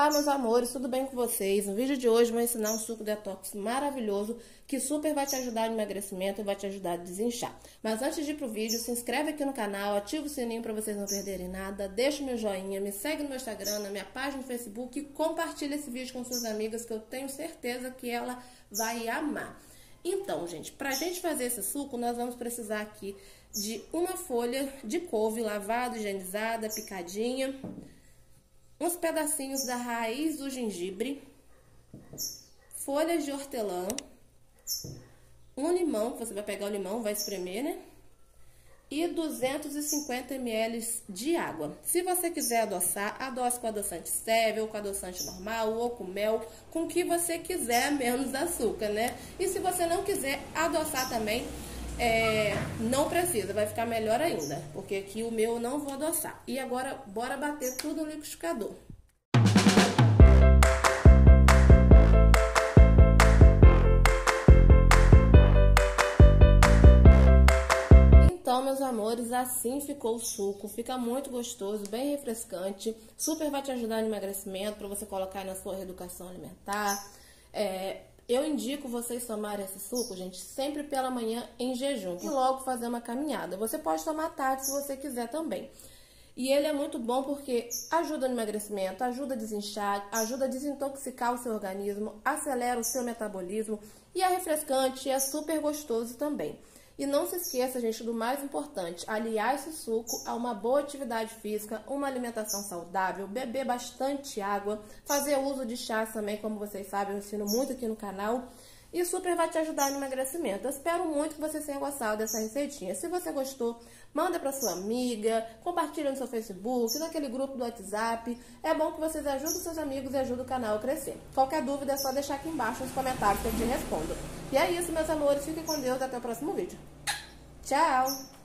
Olá, meus amores, tudo bem com vocês? No vídeo de hoje vou ensinar um suco detox maravilhoso que super vai te ajudar no emagrecimento e vai te ajudar a desinchar. Mas antes de ir pro vídeo, se inscreve aqui no canal, ativa o sininho para vocês não perderem nada, deixa o meu joinha, me segue no meu Instagram, na minha página no Facebook e compartilha esse vídeo com suas amigas que eu tenho certeza que ela vai amar. Então, gente, para a gente fazer esse suco, nós vamos precisar aqui de uma folha de couve lavada, higienizada, picadinha, uns pedacinhos da raiz do gengibre, folhas de hortelã, um limão, você vai pegar o limão, vai espremer, né? E 250 ml de água. Se você quiser adoçar, adoce com adoçante stevia ou com adoçante normal ou com mel, com o que você quiser, menos açúcar, né? E se você não quiser adoçar também, é, não precisa, vai ficar melhor ainda, porque aqui o meu não vou adoçar. E agora, bora bater tudo no liquidificador. Então, meus amores, assim ficou o suco. Fica muito gostoso, bem refrescante. Super vai te ajudar no emagrecimento, para você colocar na sua reeducação alimentar. É, eu indico vocês tomarem esse suco, gente, sempre pela manhã em jejum e logo fazer uma caminhada. Você pode tomar tarde se você quiser também. E ele é muito bom porque ajuda no emagrecimento, ajuda a desinchar, ajuda a desintoxicar o seu organismo, acelera o seu metabolismo e é refrescante e é super gostoso também. E não se esqueça, gente, do mais importante: aliar esse suco a uma boa atividade física, uma alimentação saudável, beber bastante água, fazer uso de chás também, como vocês sabem, eu ensino muito aqui no canal. E super vai te ajudar no emagrecimento. Eu espero muito que você tenha gostado dessa receitinha. Se você gostou, manda para sua amiga, compartilha no seu Facebook, naquele grupo do WhatsApp. É bom que vocês ajudem seus amigos e ajudem o canal a crescer. Qualquer dúvida é só deixar aqui embaixo nos comentários que eu te respondo. E é isso, meus amores. Fiquem com Deus. Até o próximo vídeo. Tchau!